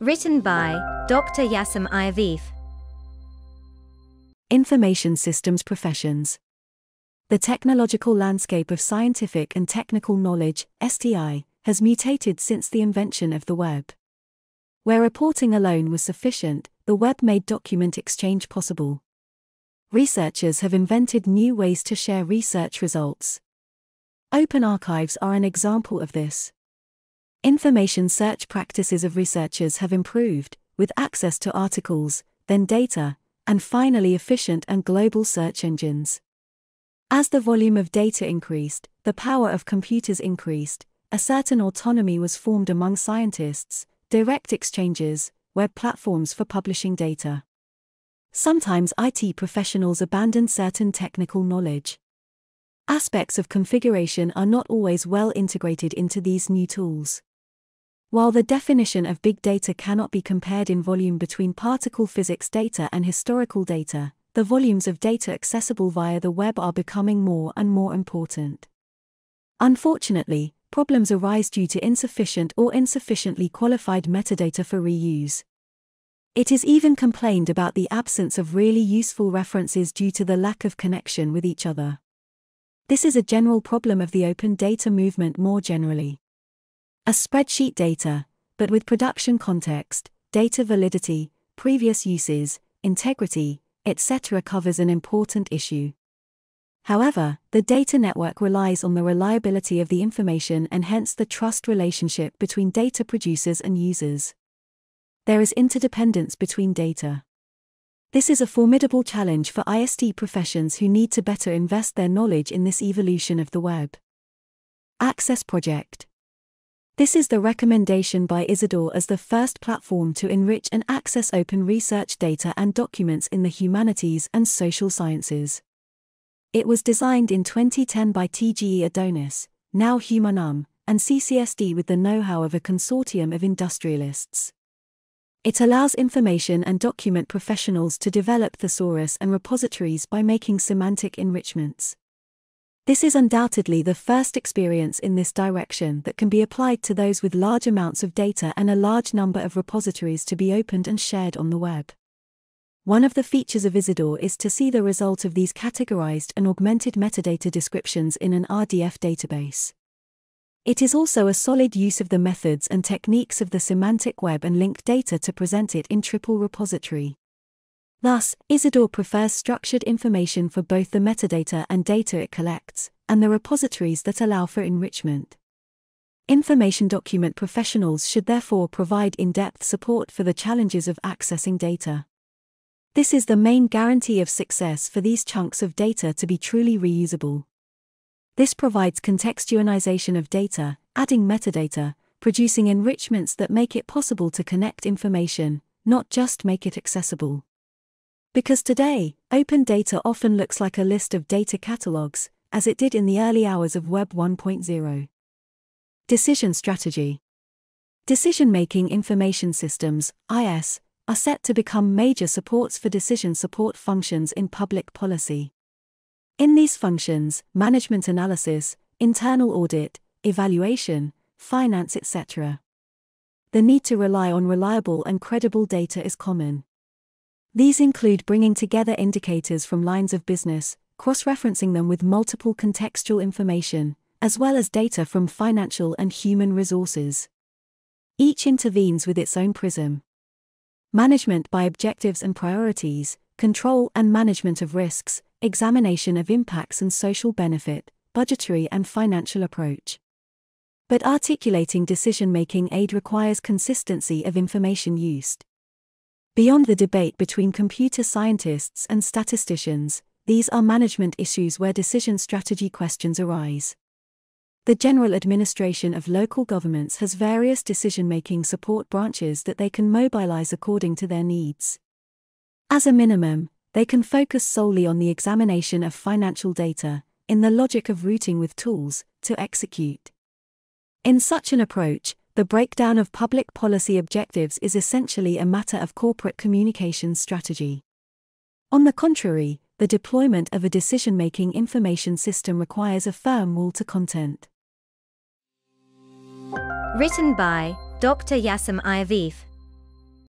Written by Dr. Yaşam Ayavefe. Information Systems Professions. The technological landscape of scientific and technical knowledge, STI, has mutated since the invention of the web. Where reporting alone was sufficient, the web made document exchange possible. Researchers have invented new ways to share research results. Open archives are an example of this. Information search practices of researchers have improved, with access to articles, then data, and finally efficient and global search engines. As the volume of data increased, the power of computers increased, a certain autonomy was formed among scientists, direct exchanges, web platforms for publishing data. Sometimes IT professionals abandon certain technical knowledge. Aspects of configuration are not always well integrated into these new tools. While the definition of big data cannot be compared in volume between particle physics data and historical data, the volumes of data accessible via the web are becoming more and more important. Unfortunately, problems arise due to insufficient or insufficiently qualified metadata for reuse. It is even complained about the absence of really useful references due to the lack of connection with each other. This is a general problem of the open data movement more generally. A spreadsheet data, but with production context, data validity, previous uses, integrity, etc., covers an important issue. However, the data network relies on the reliability of the information and hence the trust relationship between data producers and users. There is interdependence between data. This is a formidable challenge for IST professions who need to better invest their knowledge in this evolution of the web. Access Project This is the recommendation by Isidore as the first platform to enrich and access open research data and documents in the humanities and social sciences. It was designed in 2010 by TGE Adonis, now Huma-Num, and CCSD with the know how of a consortium of industrialists. It allows information and document professionals to develop thesaurus and repositories by making semantic enrichments. This is undoubtedly the first experience in this direction that can be applied to those with large amounts of data and a large number of repositories to be opened and shared on the web. One of the features of Isidore is to see the result of these categorized and augmented metadata descriptions in an RDF database. It is also a solid use of the methods and techniques of the semantic web and linked data to present it in triple repository. Thus, Isidore prefers structured information for both the metadata and data it collects, and the repositories that allow for enrichment. Information document professionals should therefore provide in depth support for the challenges of accessing data. This is the main guarantee of success for these chunks of data to be truly reusable. This provides contextualization of data, adding metadata, producing enrichments that make it possible to connect information, not just make it accessible. Because today, open data often looks like a list of data catalogs, as it did in the early hours of Web 1.0. Decision Strategy Decision Making Information Systems, IS, are set to become major supports for decision support functions in public policy. In these functions, management analysis, internal audit, evaluation, finance, etc. The need to rely on reliable and credible data is common. These include bringing together indicators from lines of business, cross referencing them with multiple contextual information, as well as data from financial and human resources. Each intervenes with its own prism. Management by objectives and priorities, control and management of risks, examination of impacts and social benefit, budgetary and financial approach. But articulating decision making aid requires consistency of information used. Beyond the debate between computer scientists and statisticians, these are management issues where decision strategy questions arise. The general administration of local governments has various decision making support branches that they can mobilize according to their needs. As a minimum, they can focus solely on the examination of financial data, in the logic of routing with tools, to execute. In such an approach, the breakdown of public policy objectives is essentially a matter of corporate communications strategy. On the contrary, the deployment of a decision making information system requires a firm wall to content. Written by Dr. Yaşam Ayavefe.